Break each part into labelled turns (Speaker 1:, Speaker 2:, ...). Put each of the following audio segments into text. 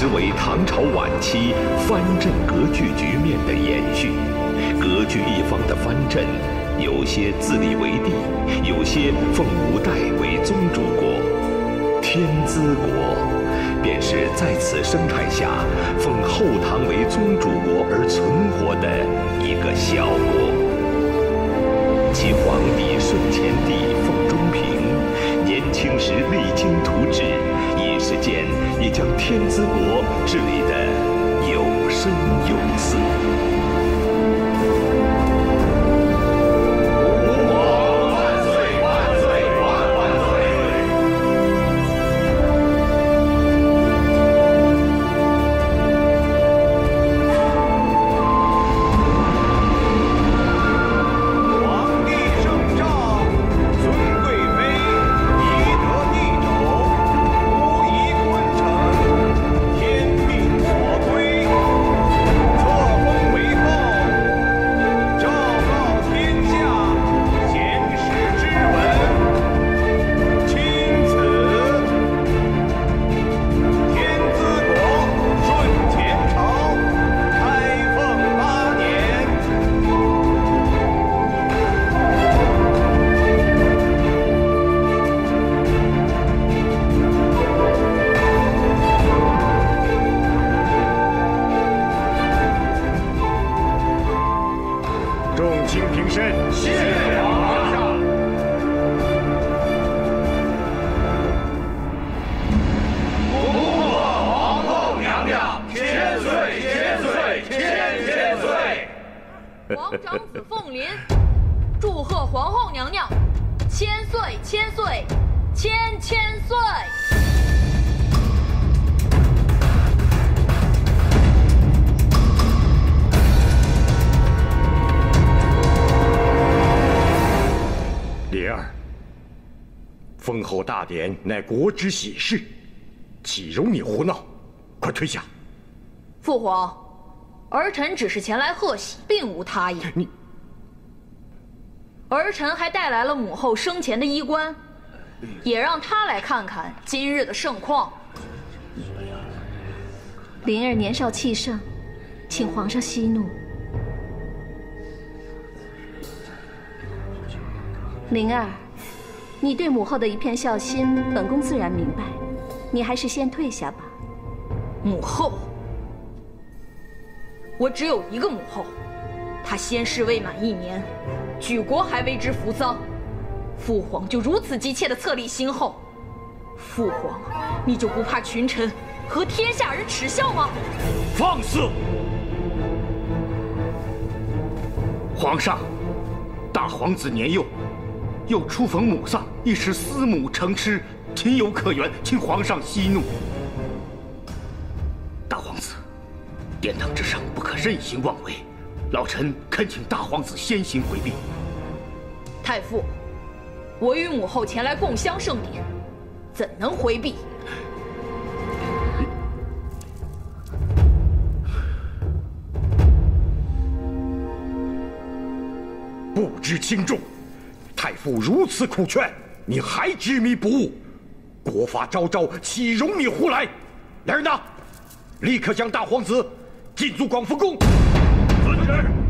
Speaker 1: 实为唐朝晚期藩镇割据局面的延续。割据一方的藩镇，有些自立为帝，有些奉五代为宗主国。天资国，便是在此生态下奉后唐为宗主国而存活的一个小国。其皇帝顺乾帝奉中平，年轻时励精图治，时间也将天资国治理得有声有色。
Speaker 2: 国之喜事，岂容你胡闹？快退下！
Speaker 3: 父皇，儿臣只是前来贺喜，并无他意。
Speaker 2: 你，
Speaker 3: 儿臣还带来了母后生前的衣冠，也让他来看看今日的盛况。
Speaker 4: 灵儿年少气盛，请皇上息怒。灵儿。你对母后的一片孝心，本宫自然明白。你还是先退下吧。
Speaker 3: 母后，我只有一个母后，她先逝未满一年，举国还为之扶丧，父皇就如此急切的册立新后，父皇，你就不怕群臣和天下人耻笑吗？
Speaker 2: 放肆！皇上，大皇子年幼。又初逢母丧，一时思母成痴，情有可原，请皇上息怒。大皇子，殿堂之上不可任行妄为，老臣恳请大皇子先行回避。
Speaker 3: 太傅，我与母后前来共襄盛典，怎能回避？
Speaker 2: 不知轻重。太傅如此苦劝，你还执迷不悟？国法昭昭，岂容你胡来？来人呐？立刻将大皇子禁足广福宫。遵旨。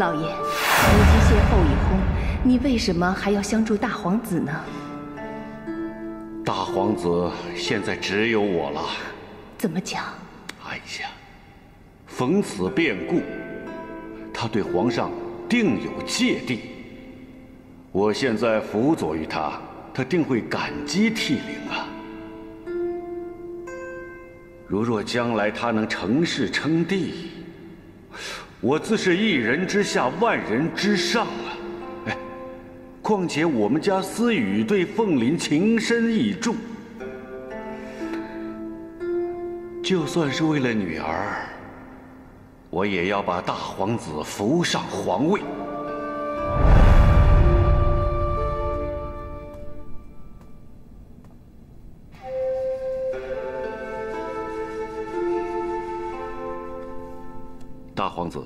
Speaker 4: 老爷，如今邂逅已婚，你为什么还要相助大皇子呢？
Speaker 5: 大皇子现在只有我了。
Speaker 4: 怎么讲？
Speaker 5: 哎呀，逢此变故，他对皇上定有芥蒂。我现在辅佐于他，他定会感激涕零啊。如若将来他能成事称帝，我自是一人之下，万人之上啊！哎，况且我们家思雨对凤林情深意重，就算是为了女儿，我也要把大皇子扶上皇位。皇子，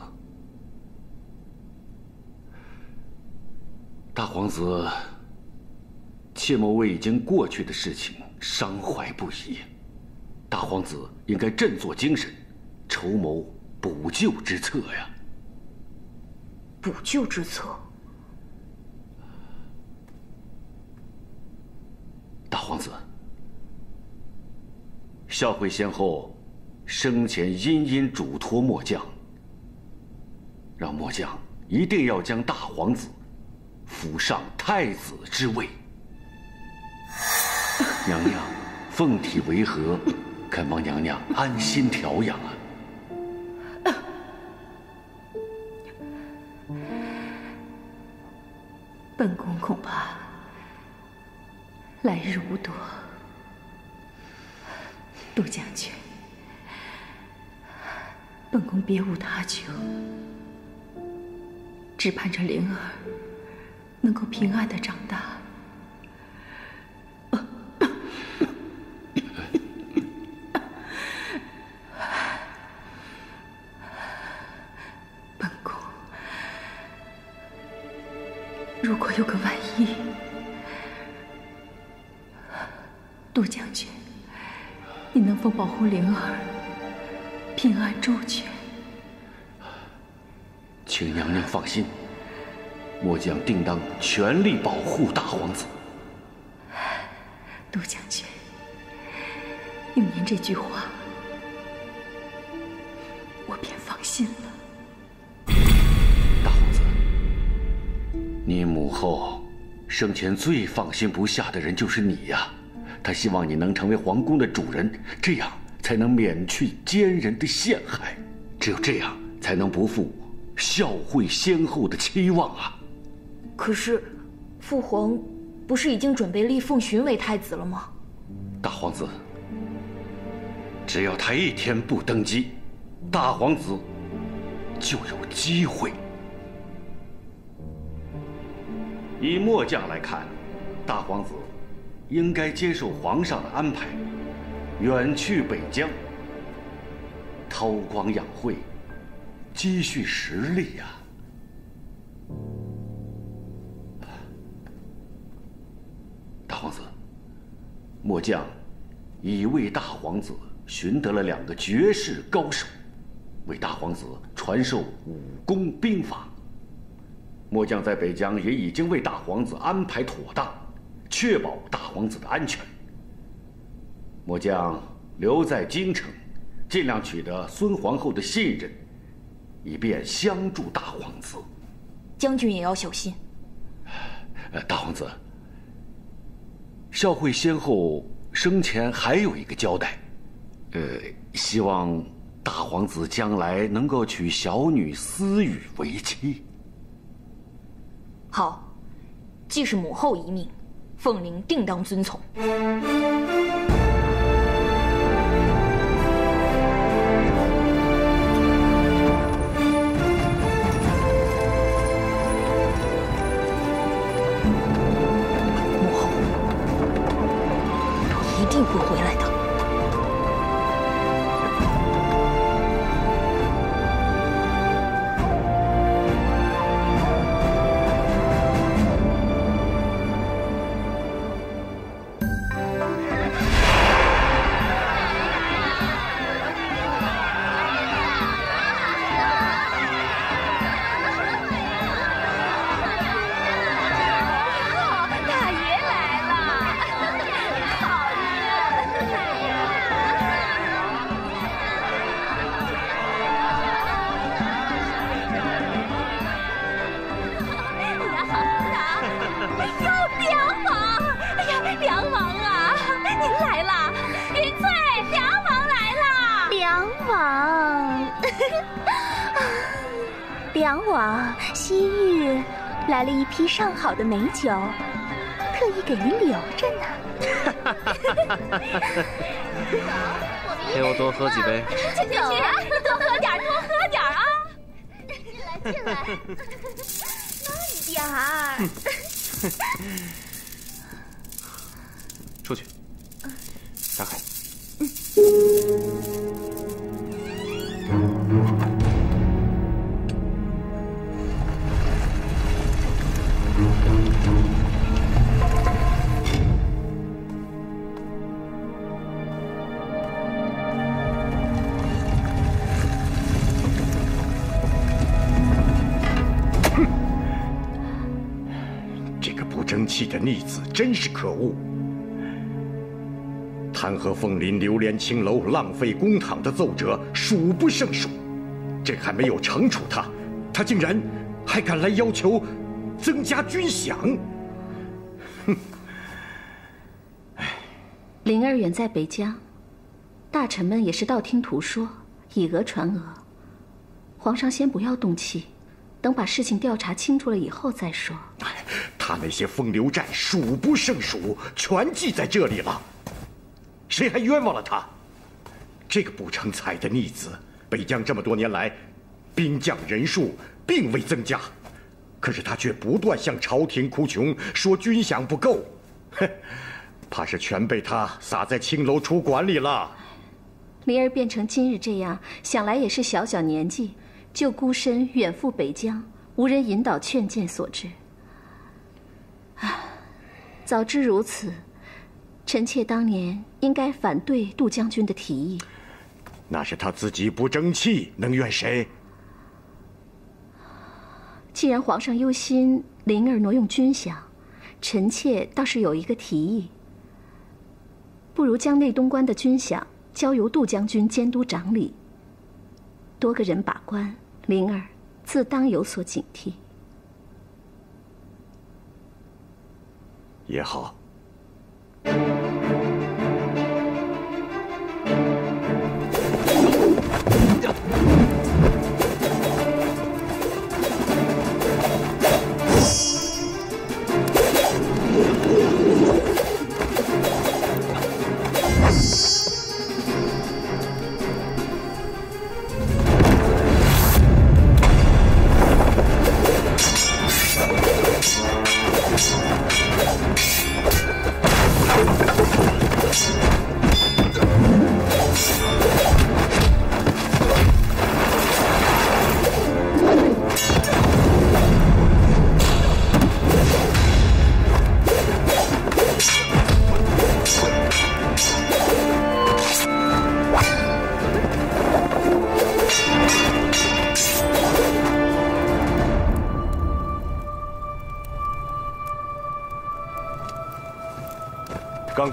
Speaker 5: 大皇子，切莫为已经过去的事情伤怀不已。大皇子应该振作精神，筹谋补救之策呀。
Speaker 3: 补救之策？
Speaker 5: 大皇子，孝惠先后生前殷殷嘱托末将。让末将一定要将大皇子扶上太子之位。娘娘，凤体为何？恳望娘娘安心调养啊！
Speaker 4: 本宫恐怕来日无多。杜将军，本宫别无他求。只盼着灵儿能够平安的长大。将
Speaker 5: 定当全力保护大皇子。
Speaker 4: 杜将军，有您这句话，我便放心了。
Speaker 5: 大皇子，你母后生前最放心不下的人就是你呀。她希望你能成为皇宫的主人，这样才能免去奸人的陷害。只有这样，才能不负。孝惠先后的期望啊！
Speaker 3: 可是，父皇不是已经准备立凤寻为太子了吗？
Speaker 5: 大皇子，只要他一天不登基，大皇子就有机会。以末将来看，大皇子应该接受皇上的安排，远去北疆，韬光养晦。积蓄实力呀，末将已为大皇子寻得了两个绝世高手，为大皇子传授武功兵法。末将在北疆也已经为大皇子安排妥当，确保大皇子的安全。末将留在京城，尽量取得孙皇后的信任。以便相助大皇子，
Speaker 3: 将军也要小心。
Speaker 5: 大皇子，孝惠先后生前还有一个交代，呃，希望大皇子将来能够娶小女思雨为妻。
Speaker 3: 好，既是母后遗命，凤玲定当遵从。
Speaker 6: 梁王，西域来了一批上好的美酒，特意给您留着呢。
Speaker 7: 陪我多喝几杯。
Speaker 6: 去去，多喝点，多喝点啊！进来，进来，慢点儿。
Speaker 7: 出去，打开。
Speaker 2: 这逆子真是可恶！弹劾凤林流连青楼、浪费公帑的奏折数不胜数，这还没有惩处他，他竟然还敢来要求增加军饷！
Speaker 4: 哼 灵儿远在北疆，大臣们也是道听途说，以讹传讹。皇上先不要动气，等把事情调查清楚了以后再说。
Speaker 2: 他那些风流债数不胜数，全记在这里了，谁还冤枉了他？这个不成才的逆子，北疆这么多年来，兵将人数并未增加，可是他却不断向朝廷哭穷，说军饷不够，哼，怕是全被他撒在青楼出馆里了。
Speaker 4: 灵儿变成今日这样，想来也是小小年纪，就孤身远赴北疆，无人引导劝谏所致。啊，早知如此，臣妾当年应该反对杜将军的提议。
Speaker 2: 那是他自己不争气，能怨谁？
Speaker 4: 既然皇上忧心灵儿挪用军饷，臣妾倒是有一个提议。不如将内东关的军饷交由杜将军监督掌理，多个人把关，灵儿自当有所警惕。
Speaker 2: 也好。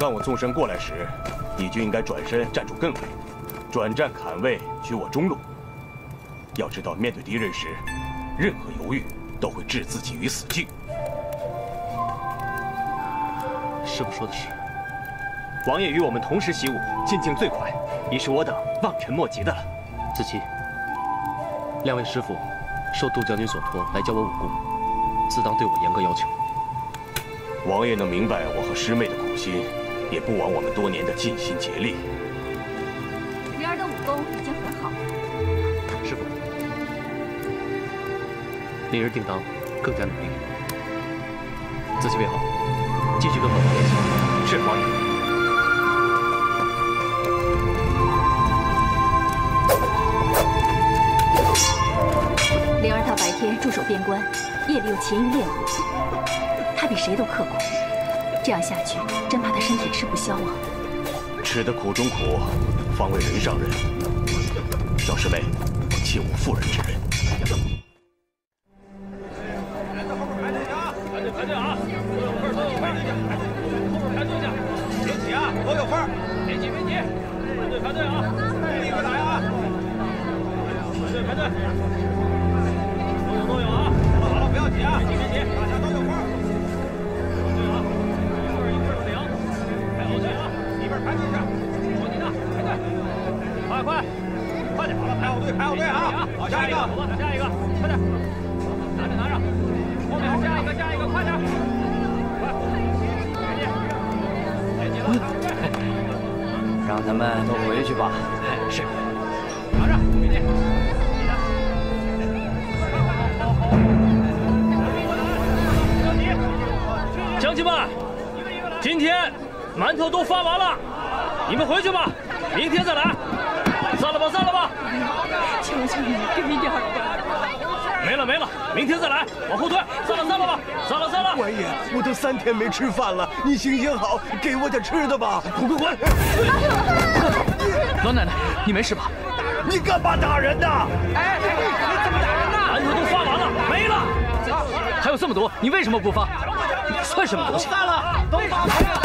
Speaker 8: 刚刚我纵身过来时，你就应该转身站住更位，转战砍位，取我中路。要知道，面对敌人时，任何犹豫都会置自己于死境。
Speaker 7: 师傅说的是，王爷与我们同时习武，进境最快，已是我等望尘莫及的了。子期，两位师傅受杜将军所托来教我武功，自当对我严格要求。
Speaker 8: 王爷能明白我和师妹的苦心，也不枉我们多年的尽心竭力。
Speaker 4: 灵儿的武功已经很好了，
Speaker 7: 师傅，灵儿定当更加努力。子期备好，继续跟本王联系。
Speaker 8: 是王爷。
Speaker 4: 灵儿她白天驻守边关，夜里又勤于练武，她比谁都刻苦。这样下去，真怕他身体吃不消啊！
Speaker 8: 吃得苦中苦，方为人上人。小师妹，切勿妇人之仁。
Speaker 9: 让他们都回去吧。
Speaker 10: 是。
Speaker 11: 拿着，别急。
Speaker 10: 乡亲们，今天馒头都发完了，你们回去吧，明天再来。散了吧，散了吧。
Speaker 12: 求求你，给点吧。
Speaker 10: 没了没了，明天再来，往后退。散了散了吧，散了散了。
Speaker 13: 官爷，我都三天没吃饭了，你行行好，给我点吃的吧。
Speaker 10: 滚滚滚！老奶奶，你没事吧？
Speaker 13: 你干嘛打人呢？
Speaker 11: 哎，你怎么打人呢？
Speaker 10: 馒头都发完了，没了。还有这么多，你为什么不发？算什么东西？
Speaker 11: 散了，都发完了。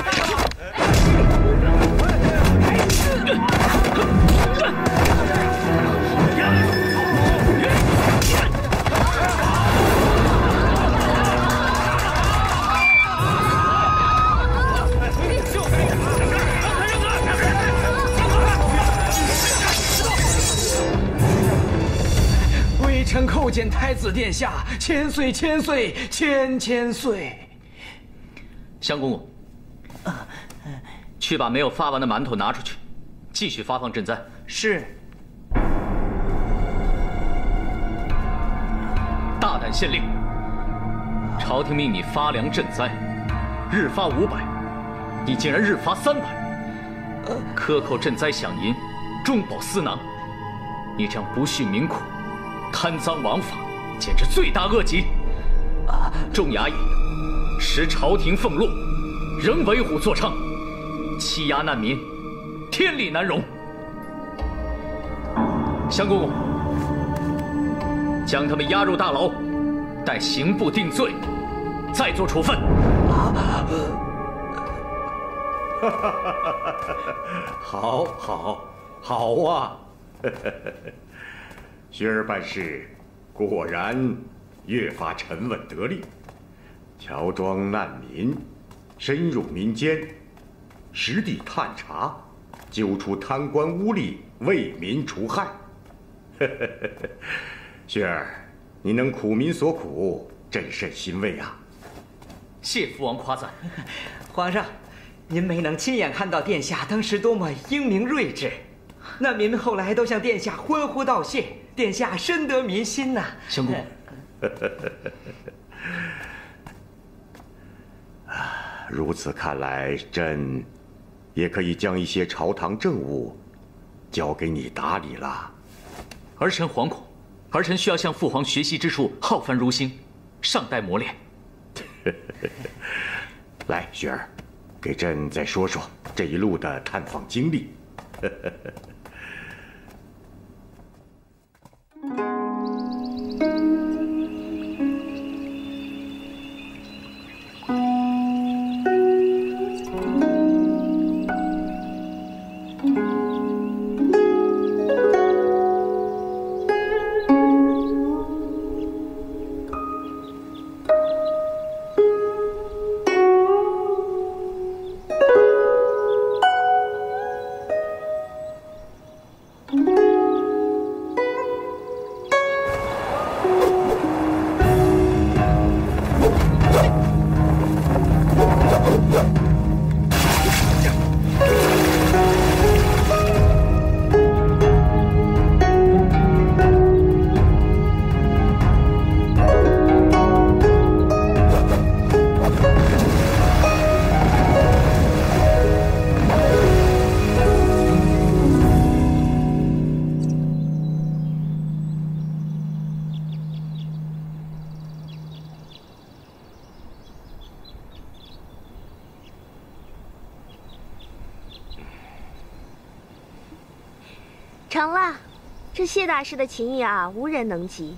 Speaker 9: 叩见太子殿下，千岁千岁千千岁。
Speaker 10: 相公公，去把没有发完的馒头拿出去，继续发放赈灾。
Speaker 9: 是。
Speaker 10: 大胆县令，朝廷命你发粮赈灾，日发五百，你竟然日发三百，克扣赈灾饷银，中饱私囊，你这样不恤民苦，贪赃枉法，简直罪大恶极。啊众衙役食朝廷俸禄，仍为虎作伥，欺压难民，天理难容。香公公，将他们押入大牢，待刑部定罪，再做处分。
Speaker 2: 啊 好，好，好啊！雪儿办事果然越发沉稳得力，乔装难民，深入民间，实地探查，揪出贪官污吏，为民除害。雪儿，你能苦民所苦，朕甚欣慰啊！
Speaker 10: 谢父王夸赞。
Speaker 9: 皇上，您没能亲眼看到殿下当时多么英明睿智，难民们后来都向殿下欢呼道谢，殿下深得民心呐。
Speaker 10: 相公，
Speaker 2: 如此看来，朕也可以将一些朝堂政务交给你打理了。
Speaker 10: 儿臣惶恐，儿臣需要向父皇学习之处浩繁如星，尚待磨练。
Speaker 2: 来，雪儿，给朕再说说这一路的探访经历。
Speaker 6: 成谢大师的琴艺啊，无人能及。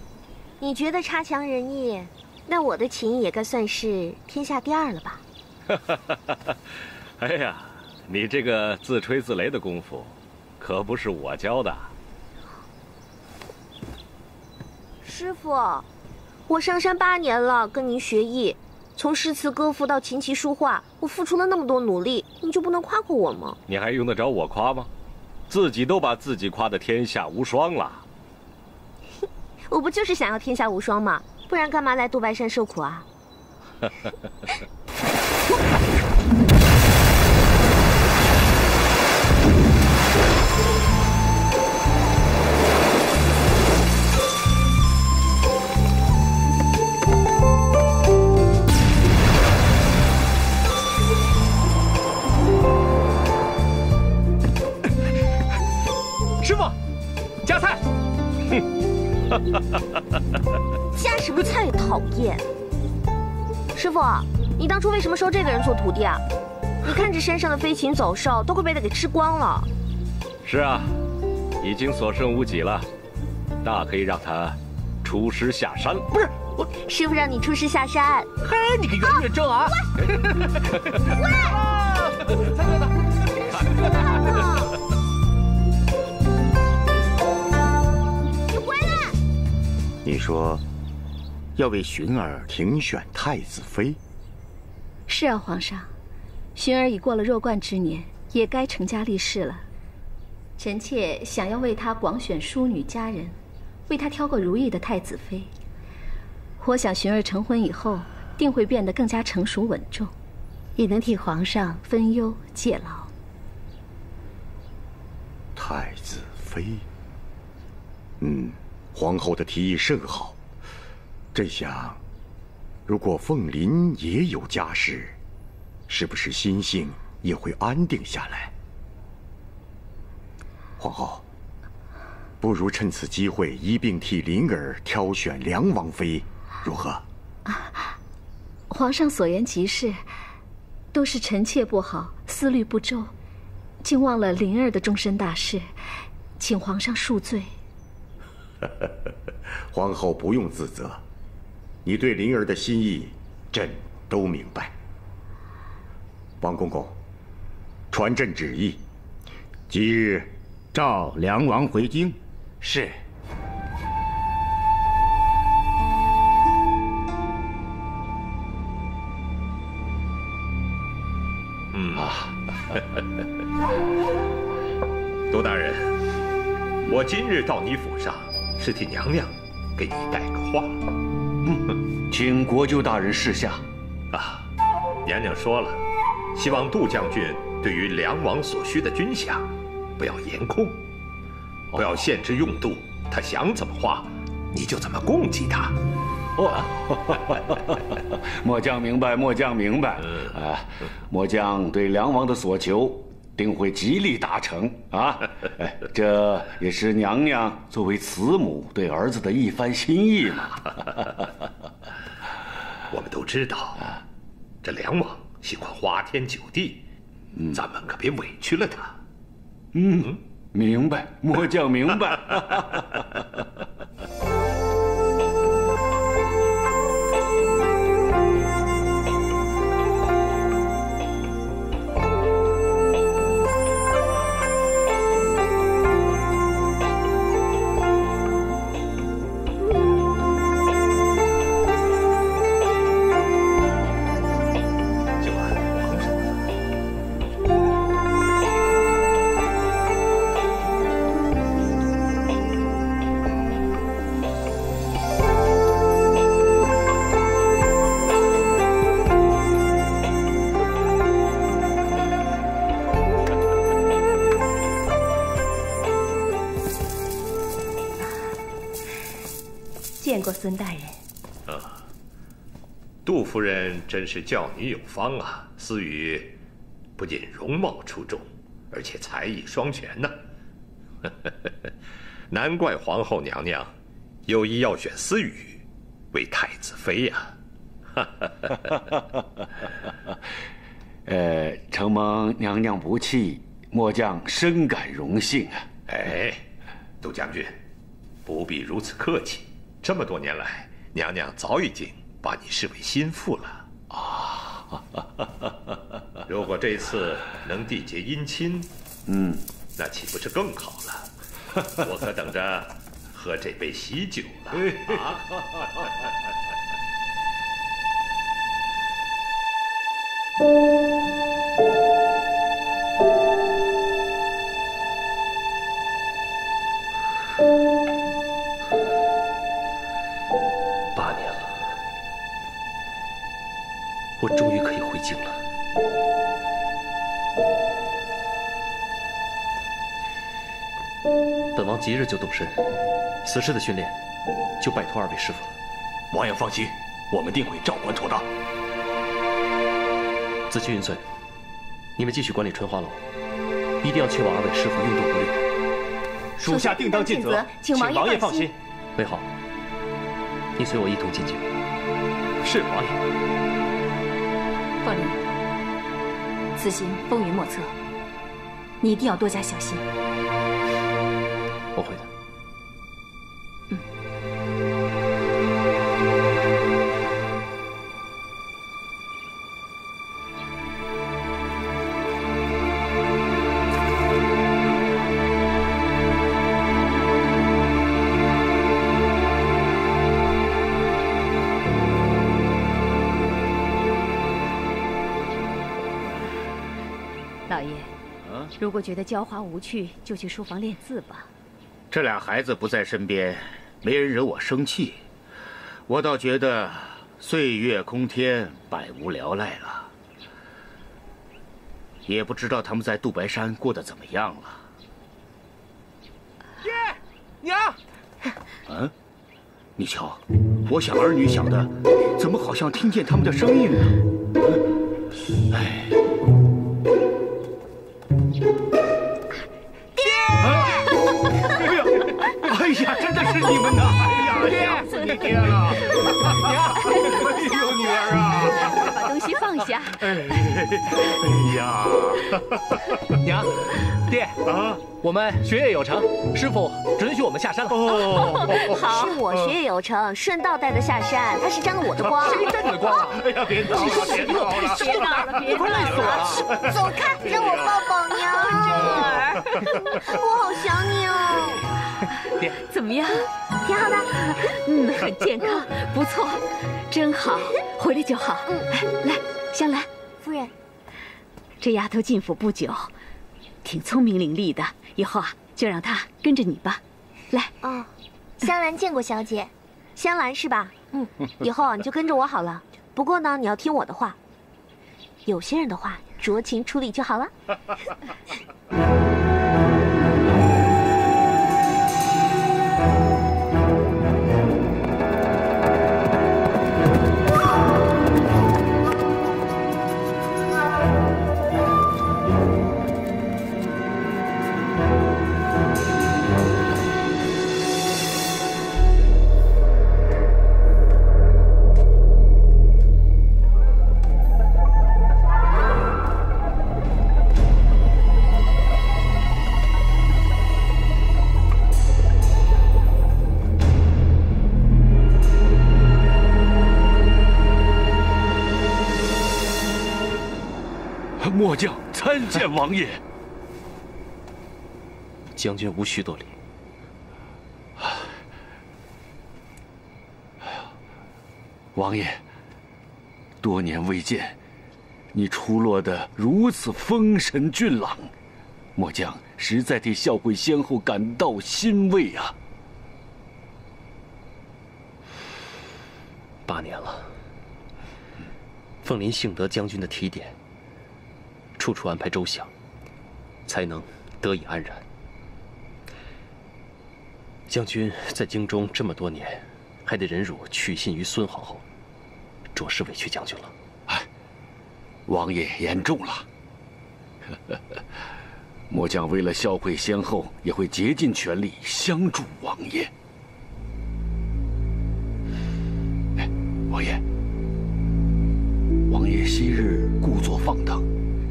Speaker 6: 你觉得差强人意，那我的琴艺也该算是天下第二了吧？
Speaker 14: 哎呀，你这个自吹自擂的功夫，可不是我教的。
Speaker 6: 师傅，我上山八年了，跟您学艺，从诗词歌赋到琴棋书画，我付出了那么多努力，你就不能夸夸我吗？
Speaker 14: 你还用得着我夸吗？自己都把自己夸得天下无双了。
Speaker 6: 我不就是想要天下无双吗？不然干嘛来杜白山受苦啊？讨厌！师傅，你当初为什么收这个人做徒弟啊？你看这山上的飞禽走兽都快被他给吃光了。
Speaker 14: 是啊，已经所剩无几了，大可以让他出师下山了。
Speaker 6: 不是我，师傅让你出师下山。
Speaker 7: 嘿，你个圆月正啊！
Speaker 6: 喂！
Speaker 7: 再坐等。
Speaker 6: 你回来！
Speaker 2: 你说要为寻儿庭选太子妃？
Speaker 4: 是啊，皇上，寻儿已过了弱冠之年，也该成家立室了。臣妾想要为他广选淑女佳人，为他挑个如意的太子妃。我想寻儿成婚以后，定会变得更加成熟稳重，也能替皇上分忧解劳。
Speaker 2: 太子妃，嗯，皇后的提议甚好。朕想，如果凤林也有家室，是不是心性也会安定下来？皇后，不如趁此机会一并替灵儿挑选梁王妃，如何？
Speaker 4: 皇上所言极是，都是臣妾不好，思虑不周，竟忘了灵儿的终身大事，请皇上恕罪。
Speaker 2: 皇后不用自责，你对灵儿的心意，朕都明白。王公公，传朕旨意，即日召梁王回京。
Speaker 11: 是。
Speaker 1: 嗯啊，杜大人，我今日到你府上，是替娘娘给你带个话。
Speaker 5: 嗯，请国舅大人示下。
Speaker 1: 啊，娘娘说了，希望杜将军对于梁王所需的军饷，不要严控，不要限制用度，他想怎么花，你就怎么供给他。
Speaker 5: 哦，末将明白，末将明白。啊，末将对梁王的所求，定会极力达成啊！哎，这也是娘娘作为慈母对儿子的一番心意嘛。
Speaker 1: 我们都知道，这梁王喜欢花天酒地，咱们可别委屈了他。
Speaker 5: 嗯，明白，末将明白。
Speaker 1: 杜夫人真是教女有方啊！思雨不仅容貌出众，而且才艺双全呢。难怪皇后娘娘有意要选思雨为太子妃呀！
Speaker 5: 呃，承蒙娘娘不弃，末将深感荣幸啊！
Speaker 1: 哎，杜将军，不必如此客气。这么多年来，娘娘早已经把你视为心腹了啊！如果这次能缔结姻亲，
Speaker 5: 嗯，
Speaker 1: 那岂不是更好了？我可等着喝这杯喜酒了啊！
Speaker 7: 了。本王即日就动身，此事的训练就拜托二位师傅了。
Speaker 8: 王爷放心，我们定会照管妥当。
Speaker 7: 紫气云翠，你们继续管理春花楼，一定要确保二位师傅运动不虑。
Speaker 15: 属下定当尽责，请王爷放心。
Speaker 7: 魏浩，你随我一同进京。
Speaker 15: 是王爷。
Speaker 4: 贺林，此行风云莫测，你一定要多加小心。
Speaker 7: 我会的。
Speaker 16: 如果觉得浇花无趣，就去书房练字吧。
Speaker 13: 这俩孩子不在身边，没人惹我生气，我倒觉得岁月空天，百无聊赖了。也不知道他们在杜白山过得怎么样了。
Speaker 15: 爹，娘，
Speaker 13: 嗯，你瞧，我想儿女想的，怎么好像听见他们的声音呢？哎
Speaker 15: 哎呀，娘，
Speaker 7: 爹啊，我们学业有成，师傅准许我们下山了。
Speaker 13: 哦，
Speaker 6: 好，是我学业有成，顺道带他下山，他是沾了我的光。
Speaker 15: 谁沾你的光了？
Speaker 13: 哎呀，别闹了，别闹了，
Speaker 6: 别闹了，别
Speaker 7: 快累死我了！
Speaker 6: 走开，让我抱抱娘。
Speaker 16: 儿，
Speaker 6: 我好想你哦。
Speaker 7: 爹，
Speaker 16: 怎么样？
Speaker 6: 挺好的。
Speaker 16: 嗯，很健康，不错，真好。回来就好。嗯，来，香兰
Speaker 6: 夫人，
Speaker 16: 这丫头进府不久，挺聪明伶俐的，以后啊，就让她跟着你吧。来，
Speaker 6: 哦，香兰见过小姐，香兰是吧？嗯，以后啊你就跟着我好了。不过呢，你要听我的话。有些人的话，酌情处理就好了。
Speaker 8: 参见王爷。
Speaker 7: 将军无需多礼。
Speaker 5: 王爷，多年未见，你出落得如此风神俊朗，末将实在替孝惠先后感到欣慰啊！
Speaker 7: 八年了，凤林幸得将军的提点，处处安排周详，才能得以安然。将军在京中这么多年，还得忍辱取信于孙皇后，着实委屈将军了。
Speaker 5: 王爷言重了，末将为了孝惠先后，也会竭尽全力相助王爷。王爷，王爷昔日故作放荡，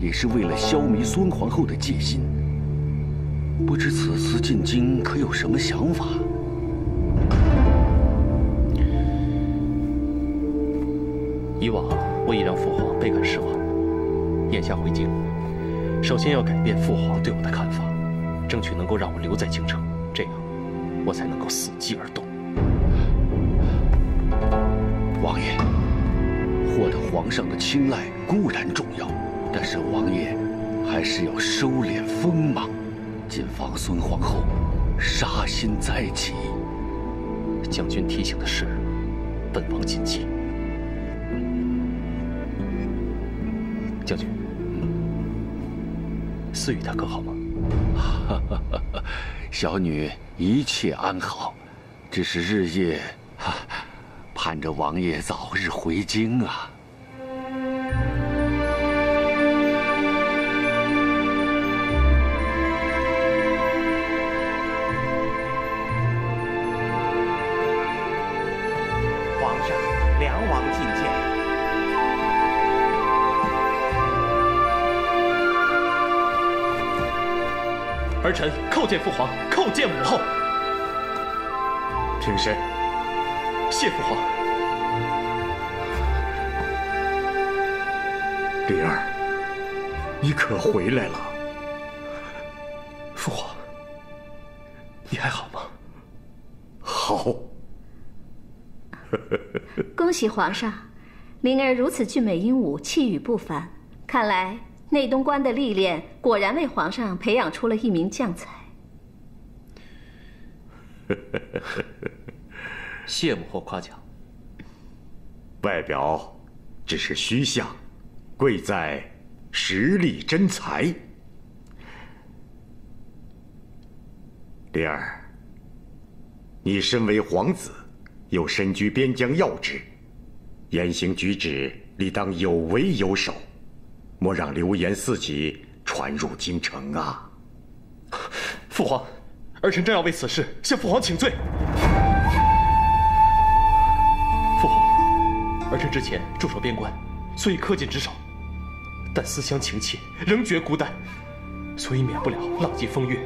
Speaker 5: 也是为了消弭孙皇后的戒心。不知此次进京可有什么想法？
Speaker 7: 以往我已让父皇倍感失望，眼下回京，首先要改变父皇对我的看法，争取能够让我留在京城，这样我才能够伺机而动。
Speaker 5: 王爷，获得皇上的青睐固然重要，但是王爷还是要收敛锋芒，谨防孙皇后杀心再起。
Speaker 7: 将军提醒的是，本王谨记。将军，思雨她可好吗？
Speaker 5: 小女一切安好，只是日夜盼着王爷早日回京啊。
Speaker 7: 儿臣叩见父皇，叩见母后。
Speaker 2: 平身。
Speaker 7: 谢父皇。
Speaker 2: 灵儿，你可回来了？
Speaker 4: 喜皇上，灵儿如此俊美英武，气宇不凡，看来。内东关的历练果然为皇上培养出了一名将才。
Speaker 7: 谢母后夸奖。
Speaker 2: 外表只是虚像，贵在实力真才。灵儿，你身为皇子，又身居边疆要职，言行举止理当有为有守。莫让流言四起，传入京城啊！
Speaker 7: 父皇，儿臣正要为此事向父皇请罪。父皇，儿臣之前驻守边关，虽已恪尽职守，但思乡情切，仍觉孤单，所以免不了浪迹风月，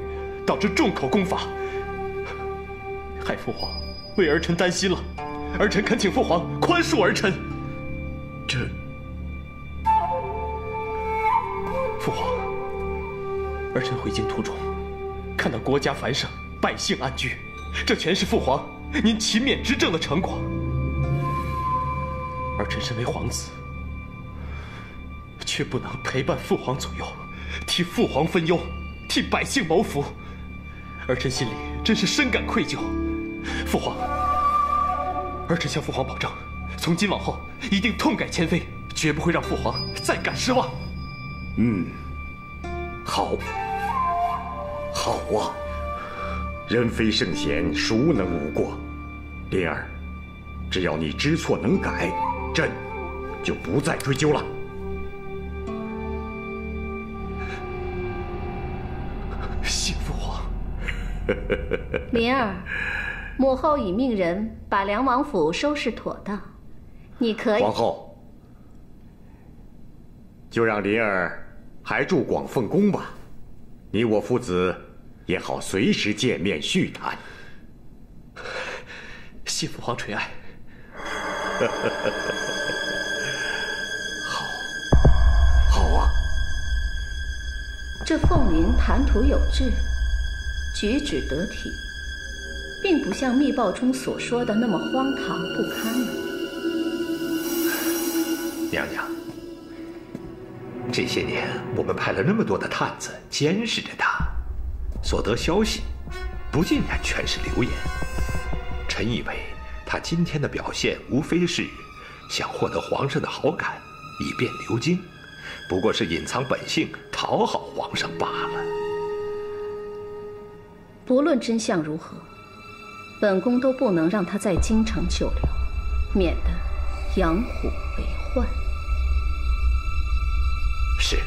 Speaker 7: 导致众口攻伐，害父皇为儿臣担心了。儿臣恳请父皇宽恕儿臣。
Speaker 2: 这。
Speaker 7: 父皇，儿臣回京途中，看到国家繁盛，百姓安居，这全是父皇您勤勉执政的成果。儿臣身为皇子，却不能陪伴父皇左右，替父皇分忧，替百姓谋福，儿臣心里真是深感愧疚。父皇，儿臣向父皇保证，从今往后一定痛改前非，绝不会让父皇再感失望。
Speaker 2: 嗯，好，好啊！人非圣贤，孰能无过？灵儿，只要你知错能改，朕就不再追究了。
Speaker 7: 谢父皇。
Speaker 4: 灵儿，母后已命人把梁王府收拾妥当，你可以。
Speaker 2: 皇后。就让灵儿还住广凤宫吧，你我父子也好随时见面叙谈。
Speaker 7: 谢父皇垂爱。
Speaker 2: 好，好啊。
Speaker 4: 这凤林谈吐有致，举止得体，并不像密报中所说的那么荒唐不堪了。
Speaker 1: 娘娘。这些年，我们派了那么多的探子监视着他，所得消息，不尽然全是流言。臣以为他今天的表现，无非是想获得皇上的好感，以便留京，不过是隐藏本性，讨好皇上罢了。
Speaker 4: 不论真相如何，本宫都不能让他在京城久留，免得养虎为患。
Speaker 1: 是。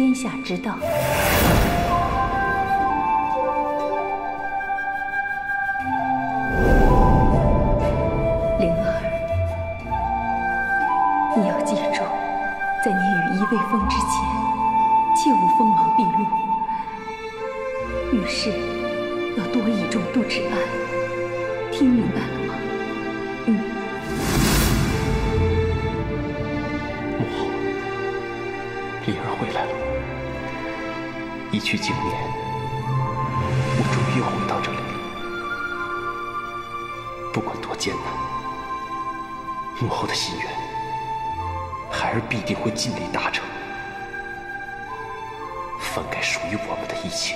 Speaker 4: 天下之道。
Speaker 7: 翻开属于我们的一切，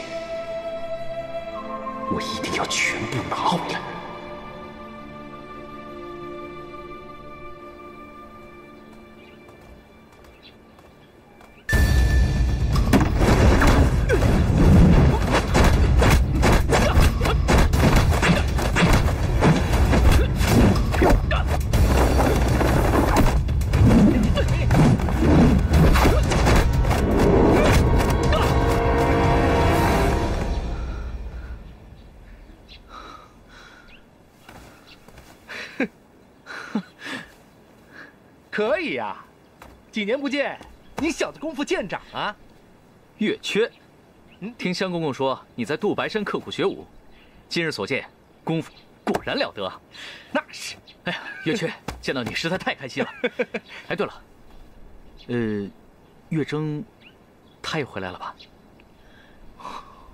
Speaker 7: 我一定要全部拿回来。
Speaker 10: 几年不见，你小子功夫见长啊！
Speaker 7: 月缺，听香公公说你在杜白山刻苦学武，今日所见，功夫果然了得。
Speaker 10: 那是。
Speaker 7: 哎呀，月缺，见到你实在太开心了。哎，对了，呃，月征，他也回来了吧？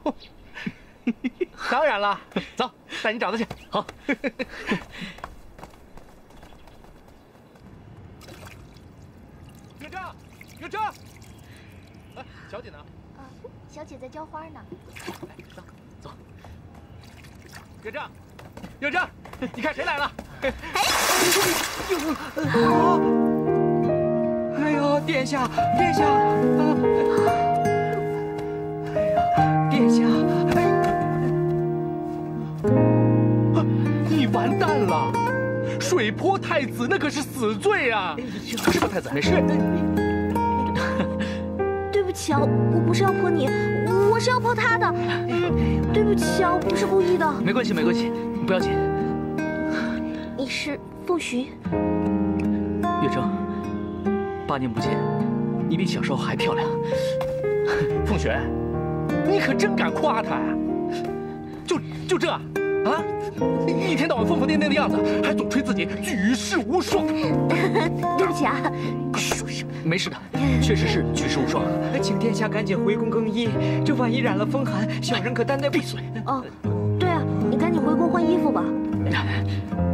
Speaker 10: 当然了，走，带你找他去。
Speaker 7: 好。
Speaker 10: 岳正，岳正，哎，小姐呢？
Speaker 17: 啊，小姐在浇花呢。
Speaker 10: 岳正，岳正，你看谁来了？
Speaker 11: 哎呦，殿下，殿下，啊！哎呀，殿下，
Speaker 10: 啊你完蛋了！水泼太子那可是死罪啊！是吧，太子？没事。
Speaker 17: 对不起啊，我不是要泼你，我是要泼他的。对不起啊，我不是故意的。
Speaker 7: 没关系，没关系，不要紧。
Speaker 17: 你是凤寻？
Speaker 7: 月征，八年不见，你比小时候还漂亮。
Speaker 10: 凤寻，你可真敢夸他呀！就就这啊？一天到晚疯疯癫癫的样子，还总吹自己举世无双。
Speaker 17: 对不起啊。
Speaker 7: 没事的，确实是举世无双。
Speaker 11: 请殿下赶紧回宫更衣，这万一染了风寒，小人可担待不起。
Speaker 17: 哦，对啊，你赶紧回宫换衣服吧。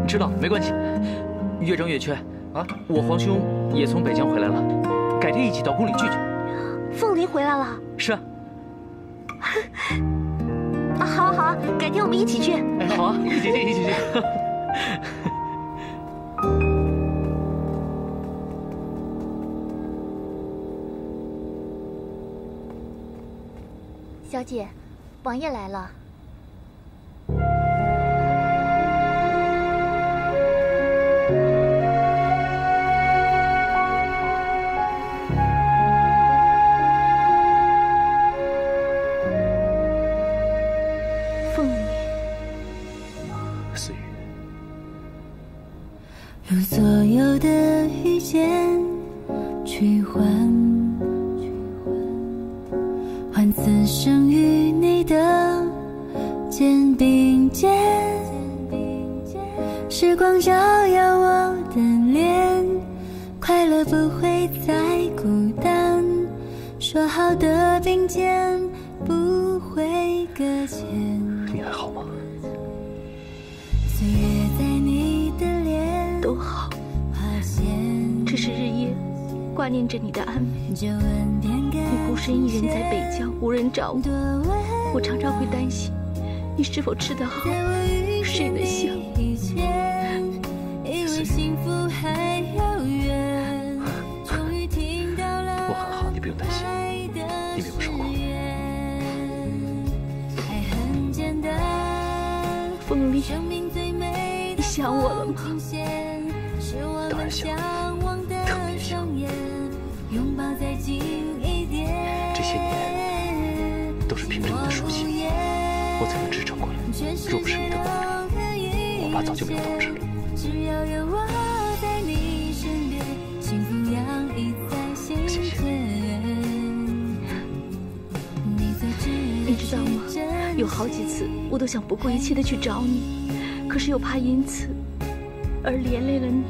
Speaker 7: 知道，没关系。越整越缺啊，我皇兄也从北疆回来了，改天一起到宫里聚聚。
Speaker 17: 凤梨回来了。
Speaker 7: 是啊。
Speaker 17: 啊，好啊好啊，改天我们一起去。
Speaker 7: 好啊，
Speaker 10: 一起去，一起去。
Speaker 17: 小姐，王爷来了。
Speaker 18: 你
Speaker 3: 是否吃得好，睡得香。
Speaker 7: 我很好，你不用担心，你没有受苦。
Speaker 3: 凤梨，你想我了吗？
Speaker 7: 当然想，爸早就没有通知了。
Speaker 18: 只要有我在你身边，幸福洋溢在心间。谢谢你知道吗？
Speaker 3: 有好几次我都想不顾一切的去找你，可是又怕因此而连累了你。